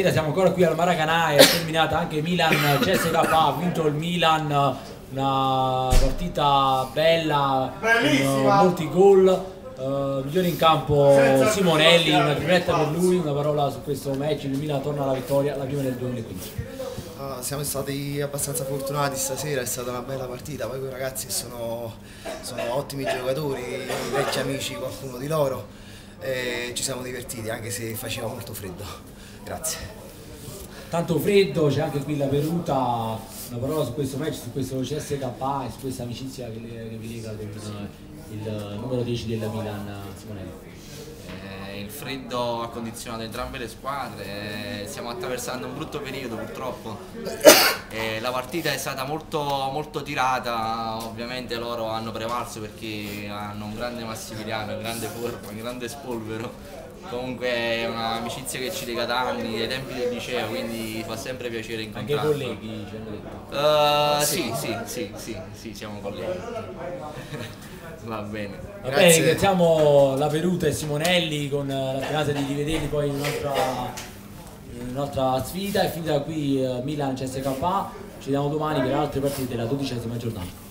Buonasera, siamo ancora qui al Maracanã, è terminata anche Milan CSK, ha vinto il Milan, una partita bella, con molti gol. Uh, migliore in campo Simonelli, una tripletta per lui, una parola su questo match, il Milan torna alla vittoria, la prima del 2015. Uh, siamo stati abbastanza fortunati stasera, è stata una bella partita, poi quei ragazzi sono, sono ottimi giocatori, vecchi amici, qualcuno di loro, e ci siamo divertiti anche se faceva molto freddo. Grazie. Tanto freddo, c'è anche qui la Peruta, una parola su questo match, su questo CSK e su questa amicizia che, che vi lega con il numero 10 della Milan, Simonelli. Il freddo ha condizionato entrambe le squadre, eh, stiamo attraversando un brutto periodo purtroppo. Eh, la partita è stata molto, molto, tirata, ovviamente loro hanno prevalso perché hanno un grande Massimiliano, un grande Forma, un grande Spolvero comunque è un'amicizia che ci lega da anni, dai tempi del liceo, quindi fa sempre piacere incontrarli. Anche colleghi ci hanno detto? Uh, sì, sì, sì, sì, sì, siamo colleghi. Va bene. Va bene, ringraziamo la Peruta e Simonelli con la speranza di rivederli poi in un'altra, in un'altra sfida. È finita qui uh, Milan CSK, ci vediamo domani per altre partite della dodicesima giornata.